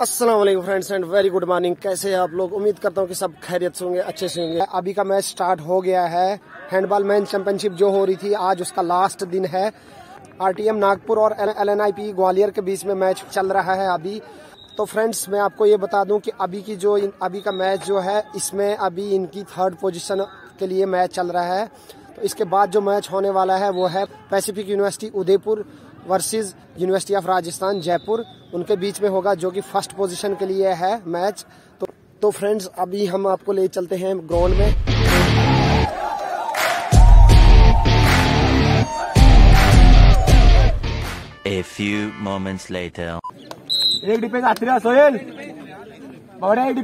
वालेकुम friends and very good morning. कैसे हैं आप लोग? उम्मीद करता हूँ कि सब खैरियत से होंगे, अच्छे से होंगे। अभी का मैच स्टार्ट हो गया है। हैंडबॉल मैन चैंपियनशिप जो हो रही थी, आज उसका लास्ट दिन है। आरटीएम नागपुर और एलएनआईपी ग्वालियर के बीच में मैच चल रहा है अभी। तो फ्रेंड्स, मैं आपको ये बता दूँ कि अभी की जो अभी का मैच जो है, इसमें अभी इनकी थर्ड पोजीशन के लिए मैच चल रहा है। तो इसके बाद जो मैच होने वाला है, वो है Pacific University Udaipur. Versus University of Rajasthan Jaipur उनके बीच में होगा जो कि फ़र्स्ट पोजीशन के लिए है मैच तो तो फ्रेंड्स अभी हम आपको ले चलते हैं ग्राउंड में. A few moments later. एक डिफेन्स आत्रिया सोहेल। बवड्या एक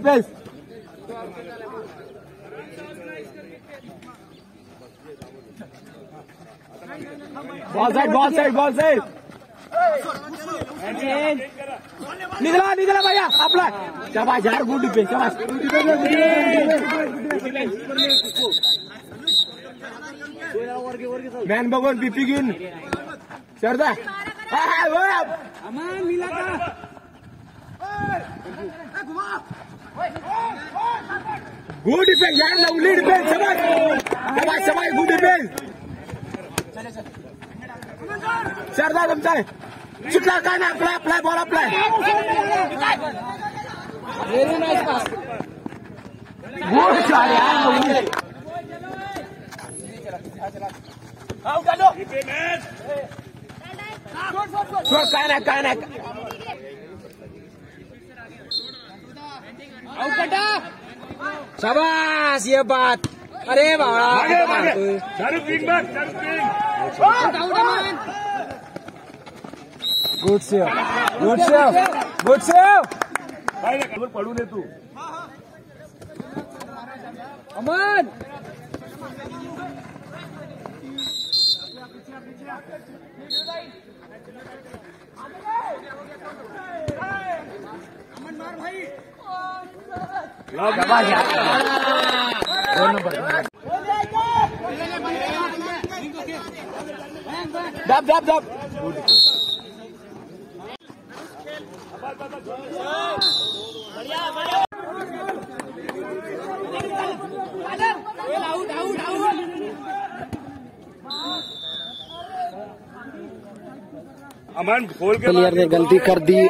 ball side ball side ball side निघाला निघाला भैया आपला शाबाश यार गुड डिफेन्स शाबाश मॅन बघून बीपी घेऊन हा, हा, वर. गुड डिफेन्स यार लवली डिफेन्स समाज समाज समाज गुड डिफेन्स शारदा तुमचा सुटला काय ना apply apply ball apply good shot यार लवली सोड काय नाही काय शाबाश ये बात। अरे बाबा good save good save good save पडू नये तू. अमन! शाबाश यार दोन दब दब दब अमन खोल के प्लेयर ने गलती कर दी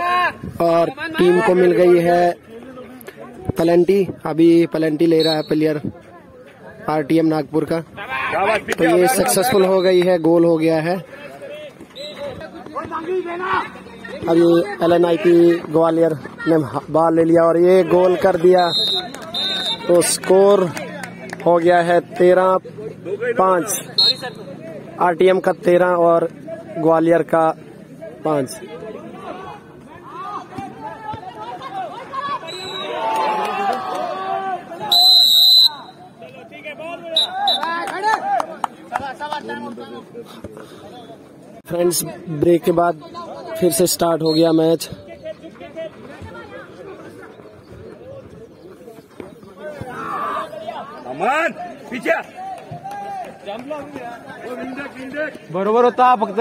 और टीम को मिल गई है पलेंटी अभी पलेंटी ले रहा है प्लेयर आरटीएम नागपुर का। तो ये सक्सेसफुल हो गई है गोल हो गया है। अभी L N I P Gwalior ने बाल ले लिया और ये गोल कर दिया। तो स्कोर हो गया है तेरह पाँच। आरटीएम का तेरह और ग्वालियर का पाँच। फ्रेंड्स ब्रेक के बाद फिर से स्टार्ट हो गया मैच अमन पीछे। बरोबर होता फक्त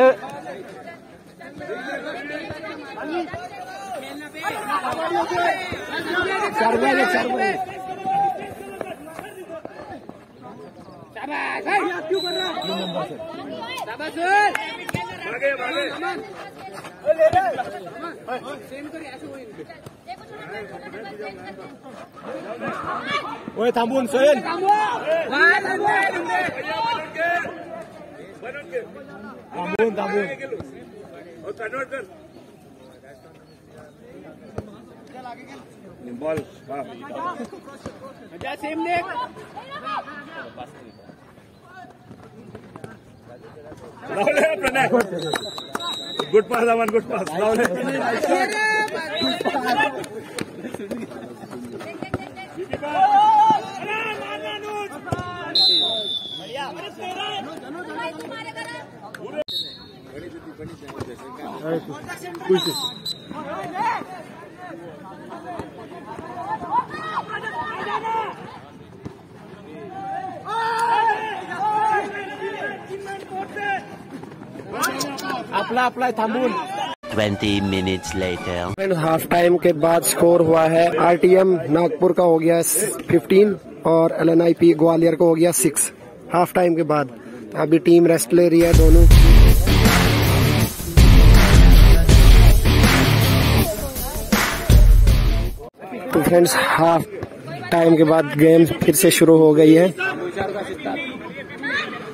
मागे ओय थांबून घे थांबून थांबून और कन्वर्ट कर ball Pranay. Good pass Aman good pass. लावले आपला आपला थांबून 20 minutes later. Friends half time के बाद स्कोर हुआ है आरटीएम नागपुर का हो गया 15 और एलएनआईपी ग्वालियर का हो गया 6 हाफ़ टाइम के बाद तो अभी टीम रेस्ट ले रही है दोनों तो फ्रेंड्स हाफ़ टाइम के बाद गेम फिर से शुरू हो गई है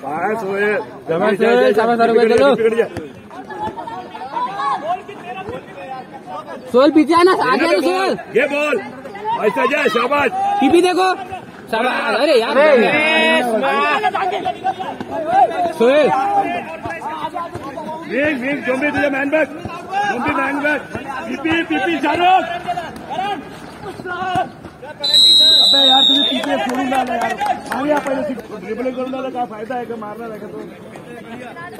पास हुए जमा से चलो सोल पीछे आना आगे आना सोल। ये बॉल। ऐसा जाए शाबाश। पीपी देखो। शाबाश। अरे यार सोहेल विंग जोम्बी तुझे मैन बैक जोम्बी मैन बैक पीपी पीपी शाहरुख। अबे यार तुझे पीछे यार। पहले ड्रिबलिंग करूँगा तो क्या फ़ायदा है कि मारना रहेगा तो?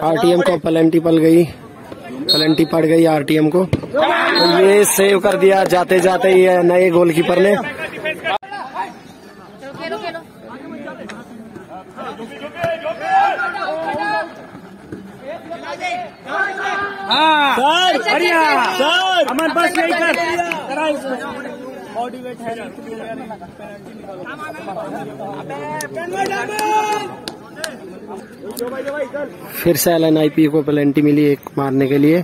आरटीएम को पलंटी पल गई। पलंटी पड़ गई आरटीएम को। तो ये सेव कर दिया जाते जाते ये नए गोलकीपर ने। सर बढ़िया। सर। अमन बस यही कर। फिर से एलएनआईपी को पेनल्टी मिली एक मारने के लिए।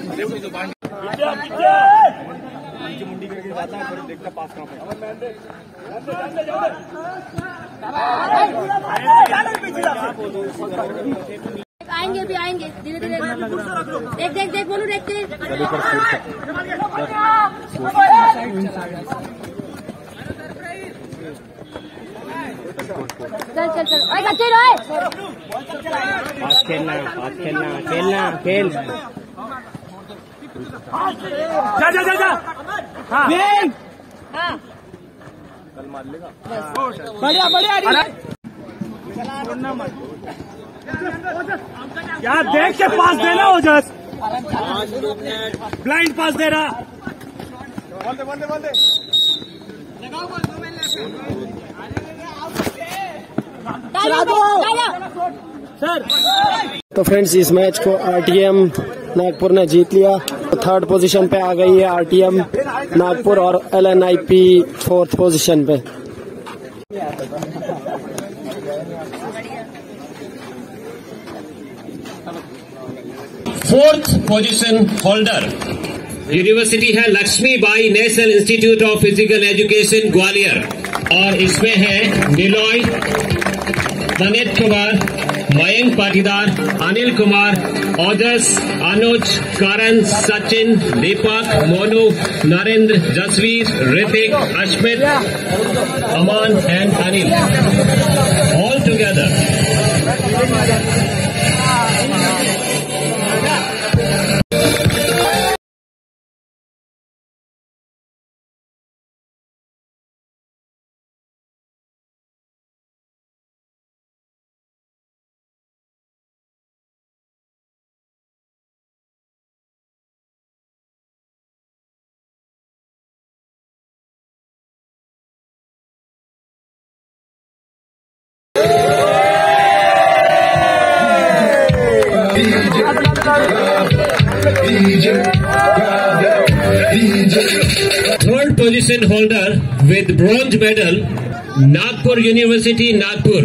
आएँगे भी आएँगे। धीरे धीरे। देख देख देख, बोलू देखते चल चल चल। ओए रोए खेलना खेलना खेलना, खेल। जा जा जा जा। हाँ। बढ़िया बढ़िया यार देख के पास देना हो जस। ब्लाइंड पास दे रहा चला दो। चलो तो फ्रेंड्स इस मैच को आरटीएम नागपुर ने जीत लिया। थर्ड पोजीशन पे आ गई है आरटीएम नागपुर और एलएनआईपी फोर्थ पोजीशन पे। फोर्थ पोजीशन होल्डर यूनिवर्सिटी है Lakshmi Bai national institute of physical education Gwalior और इसमें है Niloy Tanit Kumar Mayank Patidar, Anil Kumar, Ojas, Anuj, Karan, Sachin, Deepak, Monu, Narendra, Jasveer, Hrithik Ashmit Aman and Anil. All together Third position holder with bronze medal, Nagpur University, Nagpur.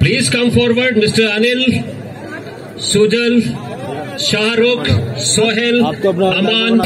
Please come forward, Mr. Anil, Sujal, Shahrukh, Sohel, Aman,